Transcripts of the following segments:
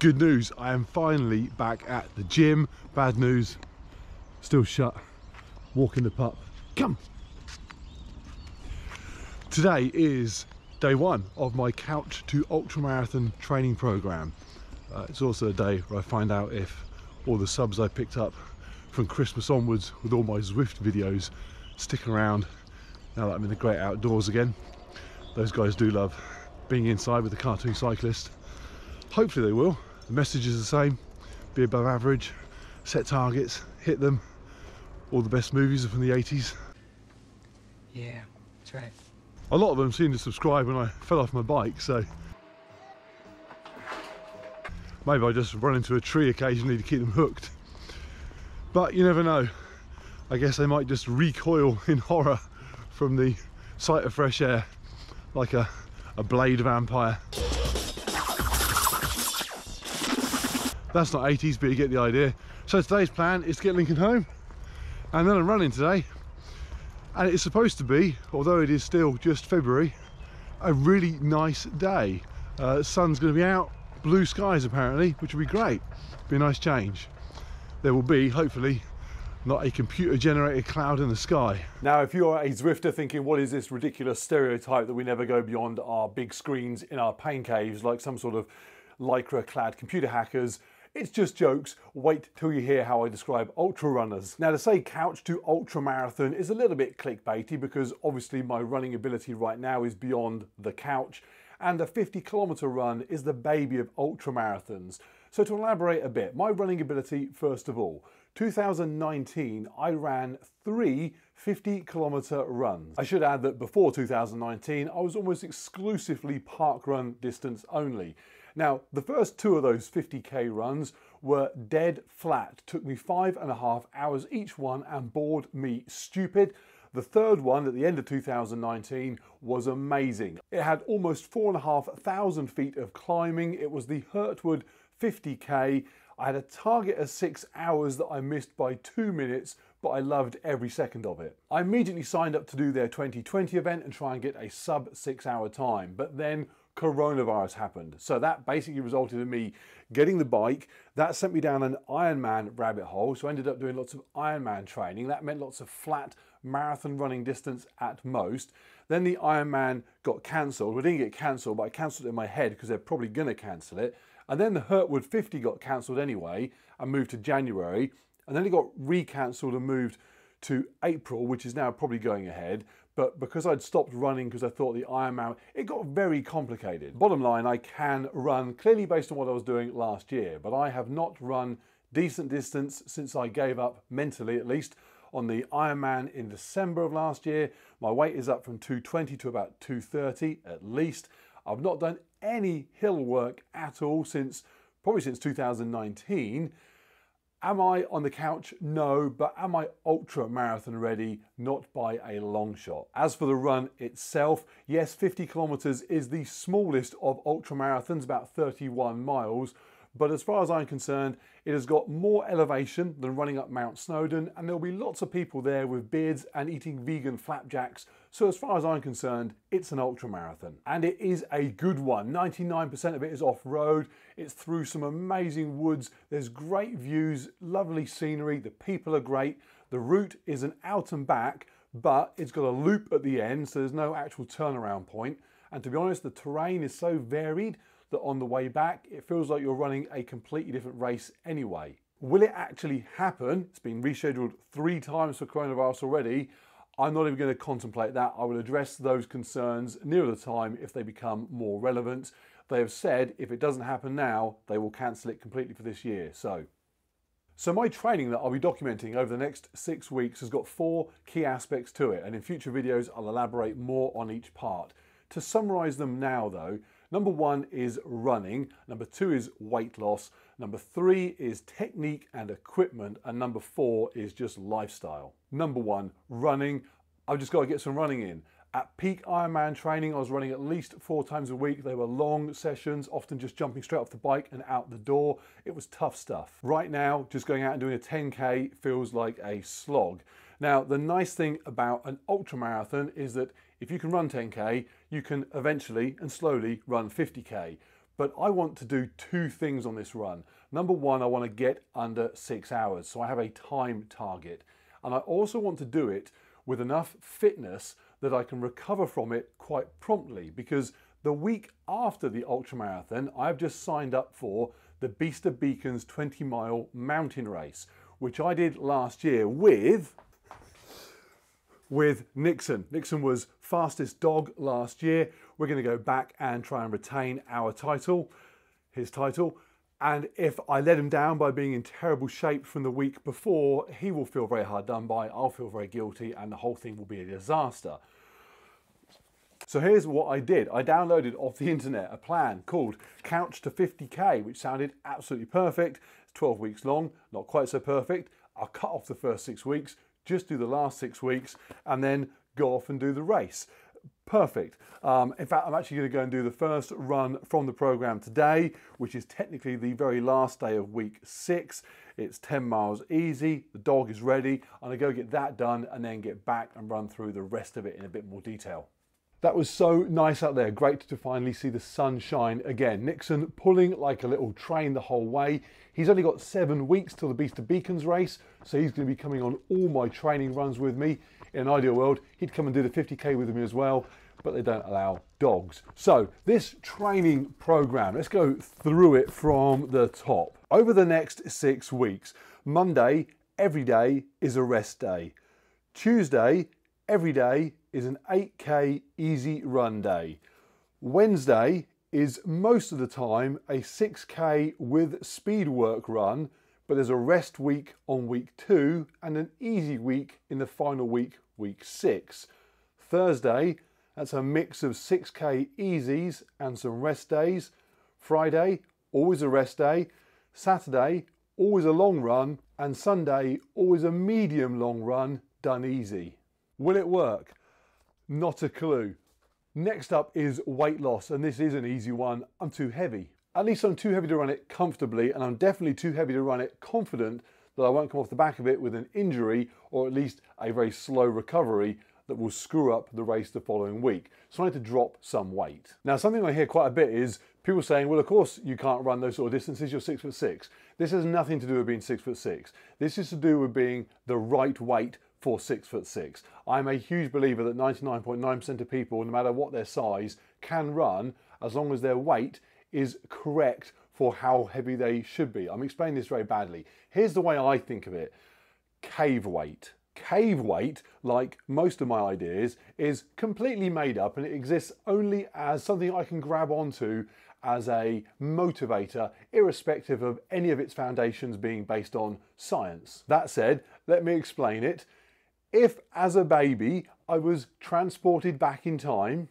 Good news, I am finally back at the gym. Bad news, still shut. Walking the pup. Come! Today is day one of my couch to ultramarathon training program. Uh, it's also a day where I find out if all the subs I picked up from Christmas onwards with all my Zwift videos stick around now that I'm in the great outdoors again. Those guys do love being inside with the cartoon cyclist. Hopefully they will. The message is the same, be above average, set targets, hit them. All the best movies are from the 80s. Yeah, that's right. A lot of them seem to subscribe when I fell off my bike, so maybe I just run into a tree occasionally to keep them hooked. But you never know. I guess they might just recoil in horror from the sight of fresh air like a, a blade vampire. That's not 80s, but you get the idea. So today's plan is to get Lincoln home, and then I'm running today. And it's supposed to be, although it is still just February, a really nice day. Uh, sun's going to be out, blue skies apparently, which will be great. Be a nice change. There will be, hopefully, not a computer generated cloud in the sky. Now, if you're a Zwifter thinking, what is this ridiculous stereotype that we never go beyond our big screens in our pain caves like some sort of lycra clad computer hackers, it's just jokes. Wait till you hear how I describe ultra runners. Now to say couch to ultra marathon is a little bit clickbaity because obviously my running ability right now is beyond the couch and a 50 kilometer run is the baby of ultra marathons. So to elaborate a bit, my running ability first of all. 2019 I ran three 50 kilometer runs. I should add that before 2019 I was almost exclusively park run distance only. Now, the first two of those 50k runs were dead flat. Took me five and a half hours each one and bored me stupid. The third one at the end of 2019 was amazing. It had almost four and a half thousand feet of climbing. It was the Hurtwood 50k. I had a target of six hours that I missed by two minutes, but I loved every second of it. I immediately signed up to do their 2020 event and try and get a sub six hour time, but then coronavirus happened. So that basically resulted in me getting the bike. That sent me down an Ironman rabbit hole. So I ended up doing lots of Ironman training. That meant lots of flat marathon running distance at most. Then the Ironman got cancelled. We didn't get cancelled, but I cancelled it in my head because they're probably going to cancel it. And then the Hurtwood 50 got cancelled anyway and moved to January. And then it got re-cancelled and moved to April, which is now probably going ahead. But because I'd stopped running because I thought the Ironman, it got very complicated. Bottom line, I can run clearly based on what I was doing last year, but I have not run decent distance since I gave up mentally at least on the Ironman in December of last year. My weight is up from 220 to about 230 at least. I've not done any hill work at all since probably since 2019 Am I on the couch? No, but am I ultra marathon ready? Not by a long shot. As for the run itself, yes, 50 kilometers is the smallest of ultra marathons, about 31 miles, but as far as I'm concerned, it has got more elevation than running up Mount Snowdon, and there'll be lots of people there with beards and eating vegan flapjacks. So as far as I'm concerned, it's an ultra marathon. And it is a good one. 99% of it is off-road. It's through some amazing woods. There's great views, lovely scenery. The people are great. The route is an out and back, but it's got a loop at the end, so there's no actual turnaround point. And to be honest, the terrain is so varied that on the way back, it feels like you're running a completely different race anyway. Will it actually happen? It's been rescheduled three times for coronavirus already. I'm not even going to contemplate that. I will address those concerns nearer the time if they become more relevant. They have said if it doesn't happen now, they will cancel it completely for this year. So, so my training that I'll be documenting over the next six weeks has got four key aspects to it, and in future videos I'll elaborate more on each part. To summarize them now though, Number one is running. Number two is weight loss. Number three is technique and equipment. And number four is just lifestyle. Number one, running. I've just got to get some running in. At peak Ironman training, I was running at least four times a week. They were long sessions, often just jumping straight off the bike and out the door. It was tough stuff. Right now, just going out and doing a 10K feels like a slog. Now, the nice thing about an ultra marathon is that if you can run 10K, you can eventually and slowly run 50K. but I want to do two things on this run. Number one, I want to get under six hours, so I have a time target. And I also want to do it with enough fitness that I can recover from it quite promptly because the week after the ultramarathon, I've just signed up for the Beast of Beacons 20 mile mountain race, which I did last year with with Nixon. Nixon was fastest dog last year. We're going to go back and try and retain our title, his title. And if I let him down by being in terrible shape from the week before, he will feel very hard done by, I'll feel very guilty, and the whole thing will be a disaster. So here's what I did. I downloaded off the internet a plan called Couch to 50k, which sounded absolutely perfect. It's 12 weeks long, not quite so perfect. I'll cut off the first six weeks, just do the last six weeks, and then go off and do the race. Perfect. Um, in fact, I'm actually going to go and do the first run from the program today, which is technically the very last day of week six. It's 10 miles easy. The dog is ready. I'm going to go get that done and then get back and run through the rest of it in a bit more detail. That was so nice out there. Great to finally see the sun shine again. Nixon pulling like a little train the whole way. He's only got seven weeks till the Beast of Beacons race, so he's going to be coming on all my training runs with me. In an ideal world, he'd come and do the 50k with me as well, but they don't allow dogs. So, this training program, let's go through it from the top. Over the next six weeks, Monday, every day is a rest day. Tuesday, every day is an 8k easy run day. Wednesday is most of the time a 6k with speed work run, but there's a rest week on week two and an easy week in the final week, week six. Thursday, that's a mix of 6k easies and some rest days. Friday, always a rest day. Saturday, always a long run. And Sunday, always a medium long run done easy. Will it work? Not a clue. Next up is weight loss, and this is an easy one. I'm too heavy. At least I'm too heavy to run it comfortably, and I'm definitely too heavy to run it confident that I won't come off the back of it with an injury or at least a very slow recovery that will screw up the race the following week. So I need to drop some weight. Now, something I hear quite a bit is people saying, well, of course you can't run those sort of distances, you're six foot six. This has nothing to do with being six foot six. This is to do with being the right weight for six foot six. I'm a huge believer that 99.9% of people, no matter what their size, can run as long as their weight is correct for how heavy they should be. I'm explaining this very badly. Here's the way I think of it cave weight. Cave weight, like most of my ideas, is completely made up and it exists only as something I can grab onto as a motivator, irrespective of any of its foundations being based on science. That said, let me explain it. If, as a baby, I was transported back in time,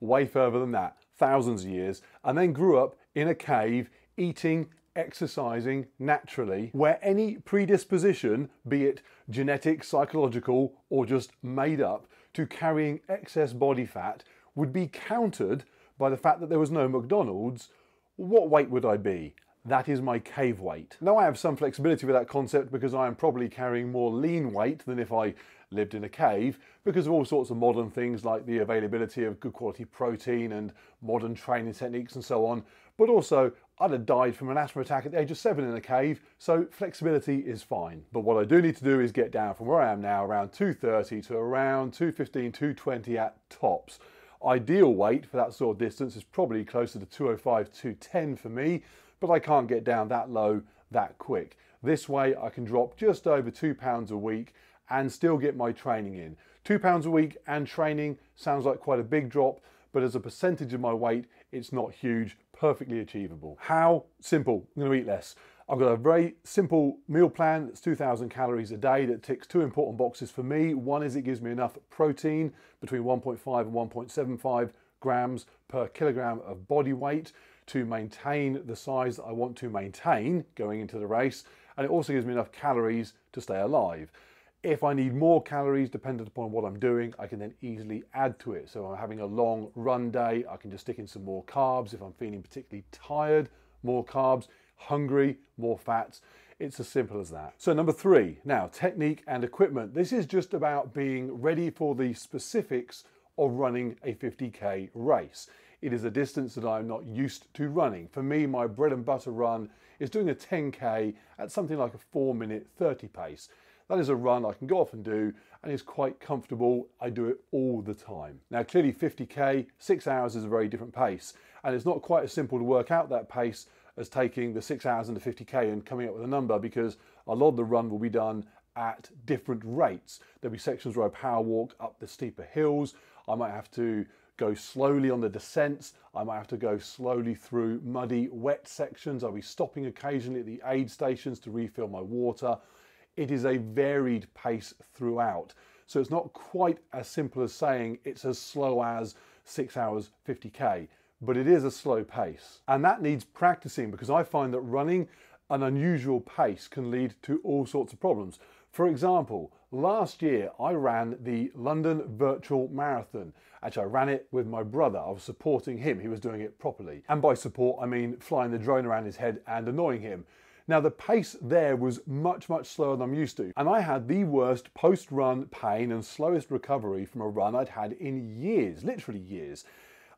way further than that, thousands of years, and then grew up in a cave eating, exercising naturally, where any predisposition, be it genetic, psychological, or just made up, to carrying excess body fat would be countered by the fact that there was no McDonald's, what weight would I be? That is my cave weight. Now I have some flexibility with that concept because I am probably carrying more lean weight than if I lived in a cave because of all sorts of modern things like the availability of good quality protein and modern training techniques and so on. But also I'd have died from an asthma attack at the age of seven in a cave, so flexibility is fine. But what I do need to do is get down from where I am now around 230 to around 215, 220 at tops. Ideal weight for that sort of distance is probably closer to 205, 210 for me, but I can't get down that low that quick. This way I can drop just over two pounds a week and still get my training in. Two pounds a week and training sounds like quite a big drop, but as a percentage of my weight, it's not huge, perfectly achievable. How? Simple, I'm gonna eat less. I've got a very simple meal plan that's 2,000 calories a day that ticks two important boxes for me. One is it gives me enough protein between 1.5 and 1.75 grams per kilogram of body weight to maintain the size that I want to maintain going into the race. And it also gives me enough calories to stay alive. If I need more calories, dependent upon what I'm doing, I can then easily add to it. So I'm having a long run day, I can just stick in some more carbs. If I'm feeling particularly tired, more carbs, hungry, more fats. It's as simple as that. So number three, now technique and equipment. This is just about being ready for the specifics of running a 50k race. It is a distance that I'm not used to running. For me, my bread and butter run is doing a 10k at something like a 4 minute 30 pace. That is a run I can go off and do and is quite comfortable. I do it all the time. Now, clearly 50k, six hours is a very different pace, and it's not quite as simple to work out that pace as taking the six hours and the 50k and coming up with a number because a lot of the run will be done at different rates. There'll be sections where I power walk up the steeper hills. I might have to go slowly on the descents. I might have to go slowly through muddy, wet sections. I'll be stopping occasionally at the aid stations to refill my water. It is a varied pace throughout. So it's not quite as simple as saying it's as slow as six hours 50k, but it is a slow pace. And that needs practicing because I find that running an unusual pace can lead to all sorts of problems. For example, last year I ran the London Virtual Marathon. Actually, I ran it with my brother. I was supporting him. He was doing it properly. And by support, I mean flying the drone around his head and annoying him. Now, the pace there was much, much slower than I'm used to. And I had the worst post run pain and slowest recovery from a run I'd had in years, literally years.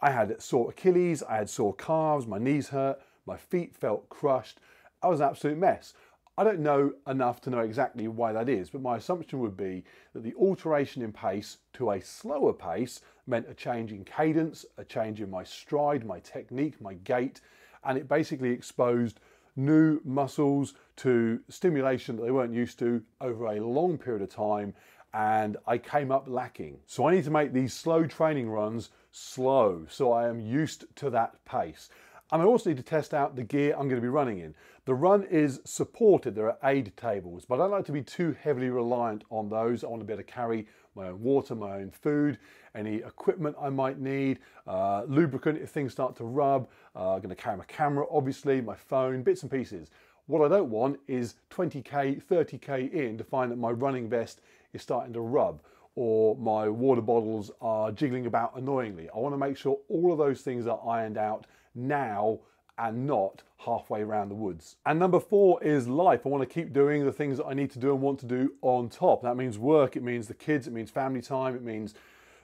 I had sore Achilles, I had sore calves, my knees hurt, my feet felt crushed. I was an absolute mess. I don't know enough to know exactly why that is, but my assumption would be that the alteration in pace to a slower pace meant a change in cadence, a change in my stride, my technique, my gait, and it basically exposed new muscles to stimulation that they weren't used to over a long period of time and I came up lacking. So I need to make these slow training runs slow so I am used to that pace. And I also need to test out the gear I'm going to be running in. The run is supported, there are aid tables, but I don't like to be too heavily reliant on those. I want to be able to carry my own water, my own food, any equipment I might need, uh, lubricant if things start to rub, uh, I'm going to carry my camera, obviously, my phone, bits and pieces. What I don't want is 20k, 30k in to find that my running vest is starting to rub or my water bottles are jiggling about annoyingly. I want to make sure all of those things are ironed out now and not halfway around the woods. And number four is life. I want to keep doing the things that I need to do and want to do on top. That means work, it means the kids, it means family time, it means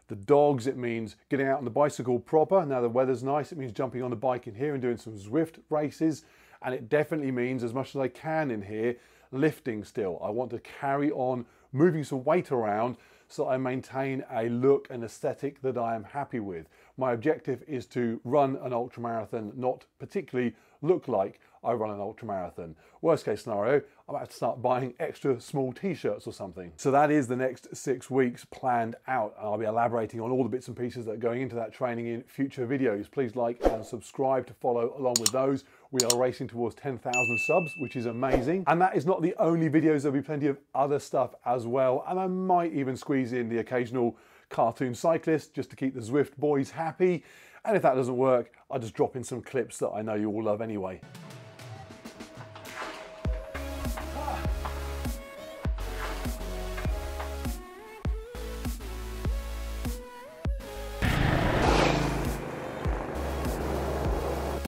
the dogs, it means getting out on the bicycle proper. Now the weather's nice, it means jumping on the bike in here and doing some Zwift races. And it definitely means as much as I can in here, lifting still. I want to carry on moving some weight around so I maintain a look and aesthetic that I am happy with. My objective is to run an ultra marathon, not particularly look like I run an ultra marathon. Worst case scenario, I might to start buying extra small t-shirts or something. So that is the next six weeks planned out. I'll be elaborating on all the bits and pieces that are going into that training in future videos. Please like and subscribe to follow along with those. We are racing towards 10,000 subs, which is amazing. And that is not the only videos. There'll be plenty of other stuff as well. And I might even squeeze in the occasional cartoon cyclist just to keep the Zwift boys happy. And if that doesn't work, I'll just drop in some clips that I know you all love anyway.